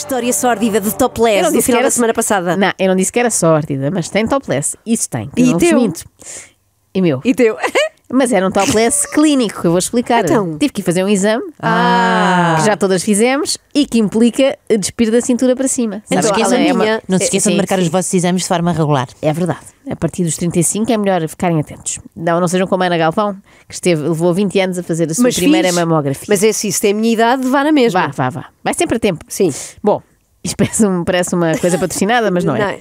História sórdida de topless que final era- da semana passada. Não, eu não disse que era sórdida, mas tem topless. Isso tem. E teu? E meu. E teu? Mas era um topless clínico, que eu vou explicar. Então. Tive que ir fazer um exame, Ah. que já todas fizemos, e que implica despir da cintura para cima. Então, Sabes que ela é minha- Não se esqueçam Sim, de marcar sim. os vossos exames de forma regular. É verdade. A partir dos 35 é melhor ficarem atentos. Não, não sejam como a Ana Galvão, que esteve, levou 20 anos a fazer a sua primeira fiz. mamografia. Mas é assim, se tem a minha idade, vá na mesma. Vá, vá, vá. Vai sempre a tempo. Sim. Bom, isto parece, parece uma coisa patrocinada, mas não é. Não é.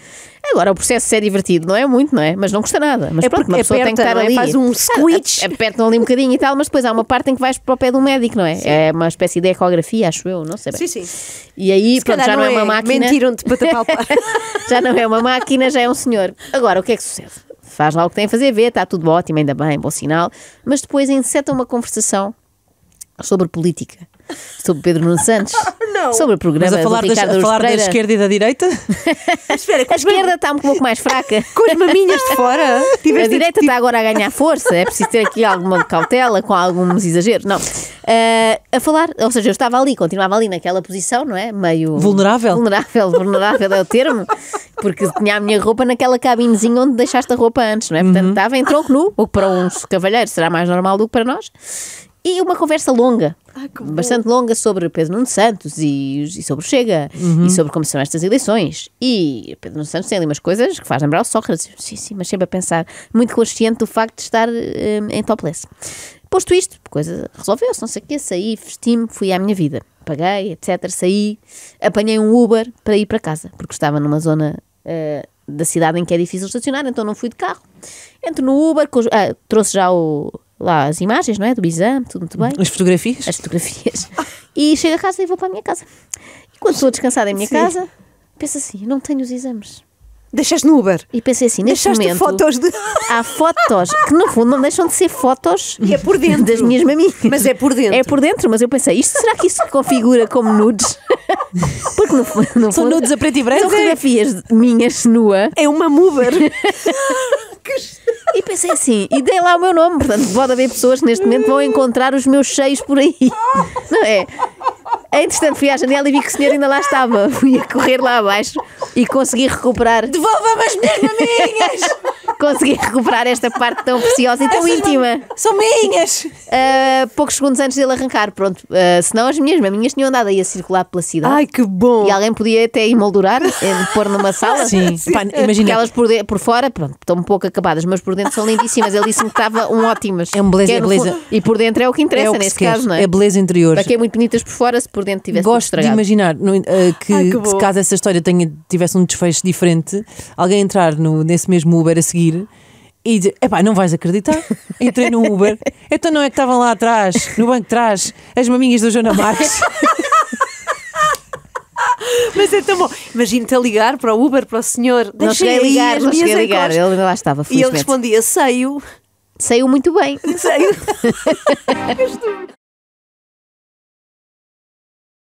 Agora, o processo é divertido, não é muito, não é? Mas não custa nada. Mas É pronto, uma pessoa tem que aperta, estar é? ali. Faz um. Ah, Apertam ali um bocadinho e tal, mas depois há uma parte em que vais para o pé do médico, não é? É uma espécie de ecografia, acho eu, não sei bem. Sim, sim. E aí, Se pronto, já não, é uma máquina. Mentiram-te para te apalpar. já não é uma máquina, já é um senhor. Agora, o que é que sucede? Faz lá o que tem a fazer, vê, está tudo ótimo, ainda bem, bom sinal, mas depois enceta uma conversação sobre política, sobre Pedro Nuno Santos, Não. sobre o programa Mas a falar, do das, Ricardo a Araújo falar da esquerda e da direita? Espera, A esquerda está um pouco mais fraca. com as maminhas de fora. A direita está agora a ganhar força, é preciso ter aqui alguma cautela com alguns exageros. Não. Ah, a falar, ou seja, eu estava ali, continuava ali naquela posição, não é? Meio. Vulnerável? Vulnerável, vulnerável é o termo, porque tinha a minha roupa naquela cabinezinha onde deixaste a roupa antes, não é? Portanto, estava em tronco nu, o que para uns cavalheiros será mais normal do que para nós. E uma conversa longa, bastante longa sobre Pedro Nuno Santos e, e sobre o Chega e sobre como são estas eleições. E Pedro Nuno Santos tem ali umas coisas que faz lembrar o Sócrates. Sim, sim, mas sempre a pensar, muito consciente do facto de estar eh, em topless. Posto isto, a coisa resolveu-se, não sei o quê, saí, vesti-me, fui à minha vida. Paguei, etc. Saí, apanhei um Uber para ir para casa, porque estava numa zona eh, da cidade em que é difícil estacionar, então não fui de carro. Entro no Uber, ah, trouxe já o- lá as imagens, não é? Do exame, tudo muito bem As fotografias? as fotografias e chego a casa e vou para a minha casa. E quando estou descansada em minha Sim. casa, penso assim: não tenho os exames. Deixaste no Uber. E pensei assim: neste Deixaste momento. fotos de. Há fotos que no fundo não deixam de ser fotos E é por dentro. das minhas maminhas. Mas é por dentro. É por dentro, mas eu pensei, isto será que isso se configura como nudes? Porque no, fu- no São fundo. nudes a preto e branco? São fotografias minhas nua É uma Uber. E pensei assim, e dei lá o meu nome, portanto pode haver pessoas que neste momento vão encontrar os meus cheios por aí. Não é? Entretanto, fui à janela e vi que o senhor ainda lá estava. Fui a correr lá abaixo e consegui recuperar. Devolva-me as minhas maminhas! Consegui recuperar esta parte tão preciosa e tão íntima. São minhas! Ah, poucos segundos antes dele arrancar, pronto. Ah, senão as minhas maminhas tinham andado aí a circular pela cidade. Ai, que bom! E alguém podia até emoldurar, eh, pôr numa sala. Sim. Pá, imagina, elas por, de- por fora, pronto, estão um pouco acabadas, mas por dentro são lindíssimas. Ele disse-me que estava um ótimas. É um beleza, é no beleza. fundo- E por dentro é o que interessa, é o que se neste quer. caso, não é? É beleza interior. Para que é muito bonitas por fora, se por dentro tivesse Gosto de imaginar no- eh, que, Ai, que se caso essa história tenha, tivesse um desfecho diferente, alguém entrar no, nesse mesmo Uber a seguir e dizer: Epá, não vais acreditar, entrei no Uber, então não é que estavam lá atrás, no banco de trás, as maminhas da Joana Marques. Mas é tão bom. Imagino-te a ligar para o Uber, para o senhor. Não cheguei a ligar, não cheguei a ligar. Ele lá estava, E ele felizmente. respondia: Seio. Saiu muito bem. Seio.